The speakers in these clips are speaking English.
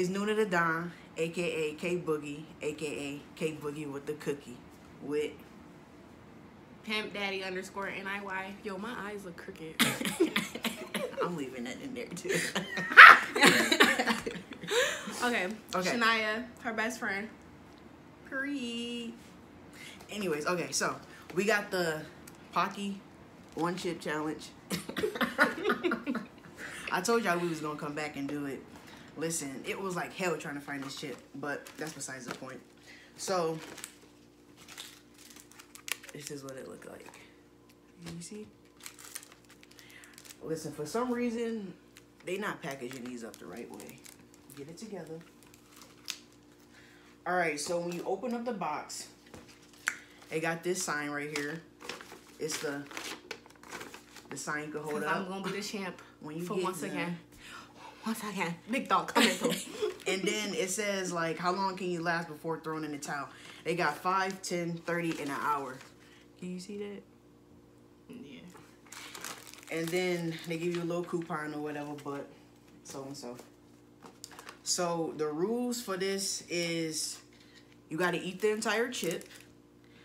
It's Nuna the Don, aka K Boogie, aka K Boogie with the cookie. With Pimp Daddy underscore N-I-Y. Yo, my eyes look crooked. I'm leaving that in there too. okay. Okay. Shania, her best friend. Period. Anyways, okay, so we got the Paqui one chip challenge. I told y'all we was gonna come back and do it. Listen, it was like hell trying to find this chip, but that's besides the point. So this is what it looked like. You see? Listen, for some reason, they not packaging these up the right way. Get it together. All right, so when you open up the box, they got this sign right here. It's the the sign you can hold up. I'm gonna be the champ When you for once done. again. Once again. Big dog coming through. and then it says like how long can you last before throwing in the towel they got 5 10 30 and an hour can you see that yeah. and then they give you a little coupon or whatever but so and so so the rules for this is you got to eat the entire chip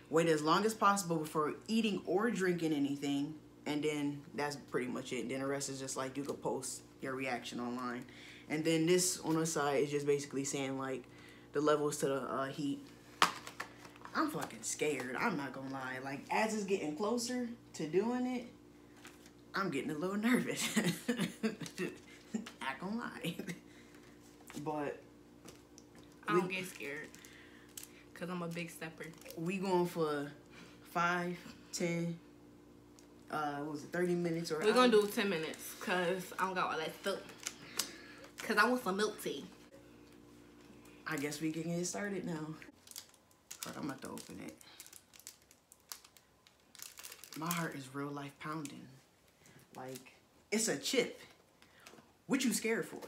wait as long as possible before eating or drinking anything and then that's pretty much it then the rest is just like you could post your reaction online. And then this on the side is just basically saying like the levels to the uh, heat. I'm fucking scared. I'm not gonna lie. Like as it's getting closer to doing it i'm getting a little nervous. Not gonna lie. But I don't get scared. Cause I'm a big stepper. we going for five, ten, uh, was it, 30 minutes or We're gonna do 10 minutes. Cause I don't got all that stuff. Cause I want some milk tea. I guess we can get started now. Alright, I'm about to open it. My heart is real life pounding. Like, it's a chip. What you scared for?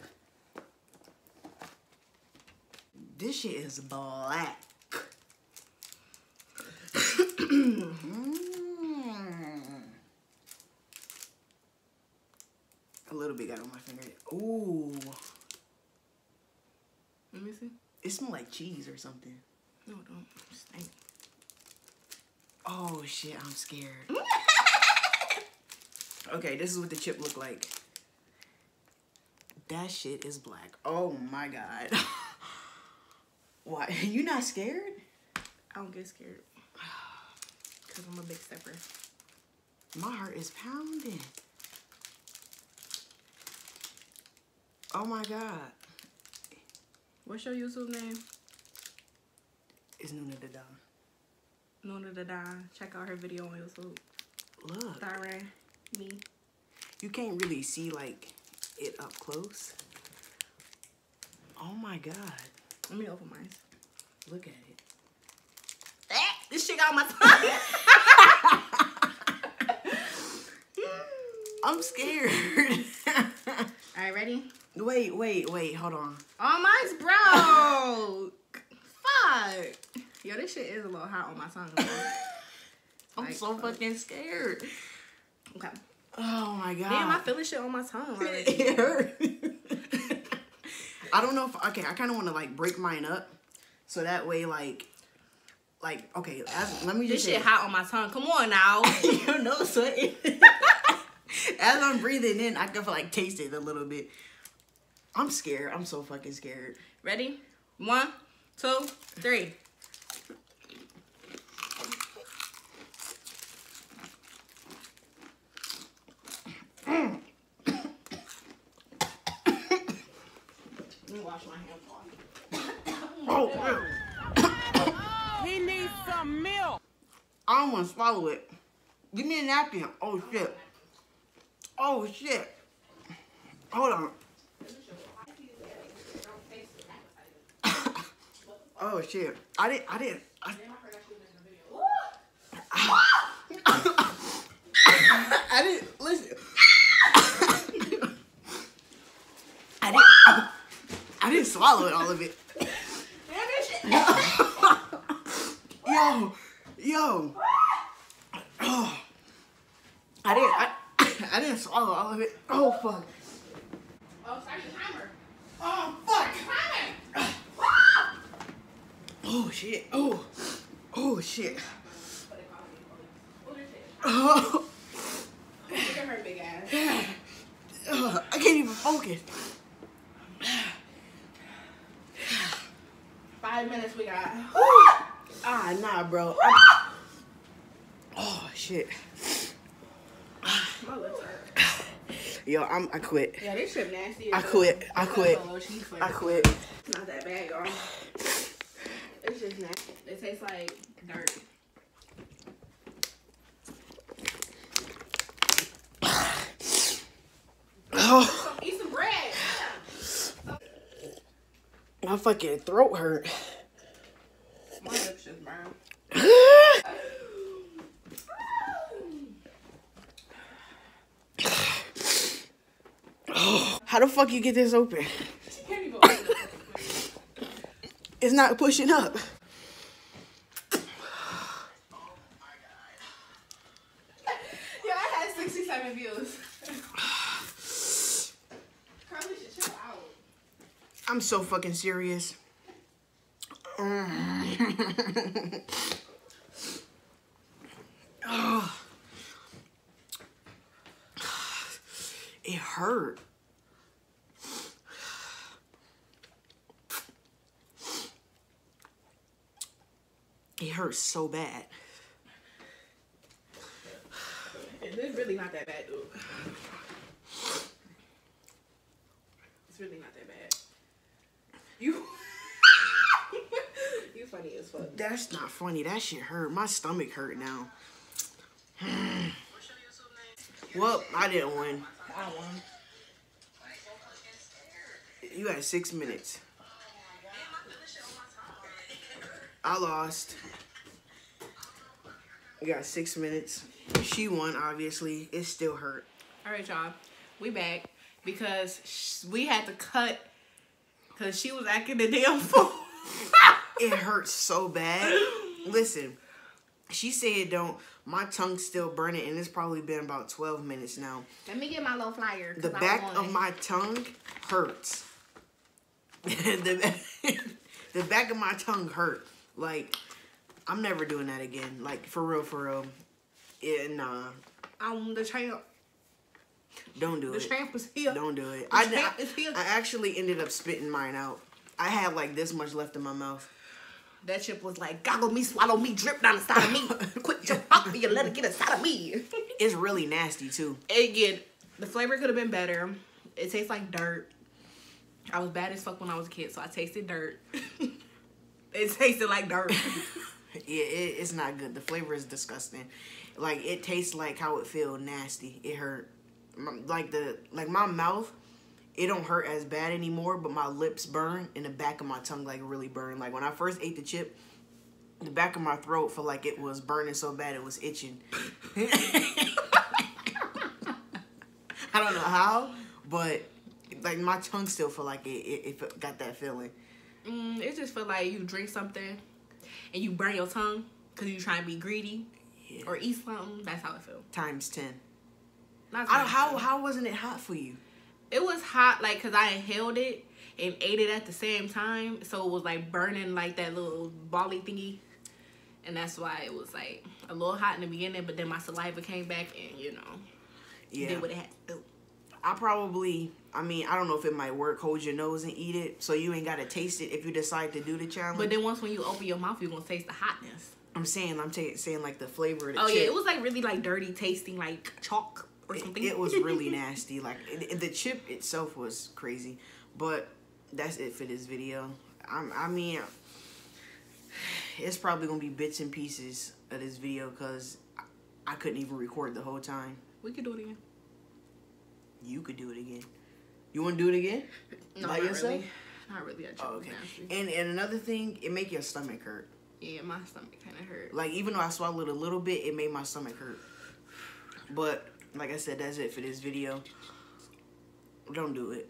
This shit is black. Mm. A little bit got on my finger. Ooh. Let me see. It smells like cheese or something. No, don't. Oh shit, I'm scared. okay, this is what the chip look like. That shit is black. Oh my god. Why? You not scared? I don't get scared. Cause I'm a big stepper. My heart is pounding. Oh my god. What's your YouTube name? It's Nuna the Don. Nona the Don. Check out her video on YouTube. Look, Diane, me. you can't really see like it up close. Oh my god. Let me open mine. Look at it. Eh, this shit got on my tongue. I'm scared. Alright, ready? Wait, wait, wait, hold on. Oh, mine's broke. Fuck. Yo, this shit is a little hot on my tongue. I'm Like, so fuck. fucking scared. Okay. Oh my god. Damn, I feel this shit on my tongue already. it hurt. I don't know if okay, I kind of want to like break mine up so that way like like okay, as, let me just This shit hot on my tongue. Come on now. you know so as I'm breathing in, I can feel like taste it a little bit. I'm scared. I'm so fucking scared. Ready? One, two, three. Let me wash my hands off. Oh, He needs some milk. I don't want to swallow it. Give me a napkin. Oh shit. Oh shit. Hold on. Oh shit. I didn't. I didn't. I, I didn't listen. I didn't. I didn't swallow it all of it. Yo, yo. Oh. I didn't. I, I didn't swallow all of it. Oh fuck. Oh, start your timer. Oh fuck. Timer. Oh shit. Oh. Oh shit. Oh. Look at her big ass. I can't even focus. Five minutes we got. Ah, nah, bro. I'm- Oh shit. My lips hurt. Yo, I'm. I quit. Yeah, this shit nasty. I quit. I quit. got low cheese flavor. I quit. It's not that bad, y'all. It's just nasty. It tastes like dirt. Oh, Eat some bread. my fucking throat hurt. My lips just brown. How the fuck you get this open? She can't even open it. It's not pushing up. Yeah, I had 67 views. Carly should chill out. I'm so fucking serious. Mm. Oh. It hurt. Hurts so bad. It's really not that bad, dude. It's really not that bad. You. you funny as fuck. That's not funny. That shit hurt. My stomach hurt now. well, I didn't win. I won. You had six minutes. I lost. You got six minutes. She won, obviously. It still hurt. All right, y'all. We back because sh- we had to cut because she was acting the damn fool. It hurts so bad. Listen, she said don't. My tongue's still burning, and it's probably been about 12 minutes now. Let me get my little flyer. The I back of my tongue hurts. the, the back of my tongue hurt. Like, I'm never doing that again. Like, for real, for real. Yeah, nah. I'm the champ. Don't do The it. The champ is here. Don't do it. The I, champ I, is here. I actually ended up spitting mine out. I had like this much left in my mouth. That chip was like, goggle me, swallow me, drip down the side of me. Quit your fuck you let it get inside of me. It's really nasty too. Again, the flavor could have been better. It tastes like dirt. I was bad as fuck when I was a kid, so I tasted dirt. it tasted like dirt. Yeah, it, it's not good. The flavor is disgusting. Like it tastes like how it feel nasty. It hurt. Like the like my mouth, it don't hurt as bad anymore, but my lips burn and the back of my tongue like really burn. Like when I first ate the chip, the back of my throat felt like it was burning so bad it was itching. I don't know how, but like my tongue still feel like it, it, it got that feeling. Mm, it just feel like you drink something and you burn your tongue because you trying to be greedy Yeah. or eat something. That's how it feel. Times ten. Not times how ten. how wasn't it hot for you? it was hot like because I inhaled it and ate it at the same time, so it was like burning like that little bally thingy, and that's why it was like a little hot in the beginning. But then my saliva came back and you know Yeah. did what it had to do. I probably, I mean, I don't know if it might work. Hold your nose and eat it, so you ain't gotta taste it if you decide to do the challenge. But then once when you open your mouth, you're gonna taste the hotness. I'm saying, I'm ta- saying like the flavor of the Oh chip. yeah, it was like really like dirty tasting, like chalk or It, something. it was really nasty. Like it, the chip itself was crazy, but that's it for this video. I'm, I mean, it's probably gonna be bits and pieces of this video because I, I couldn't even record the whole time. we could do it again. You could do it again. You want to do it again? No, By not yourself? really. Not really. Chip Oh, okay. nasty. And and another thing, it make your stomach hurt. Yeah, my stomach kind of hurt. Like even though I swallowed a little bit, it made my stomach hurt. But like I said, that's it for this video. Don't do it.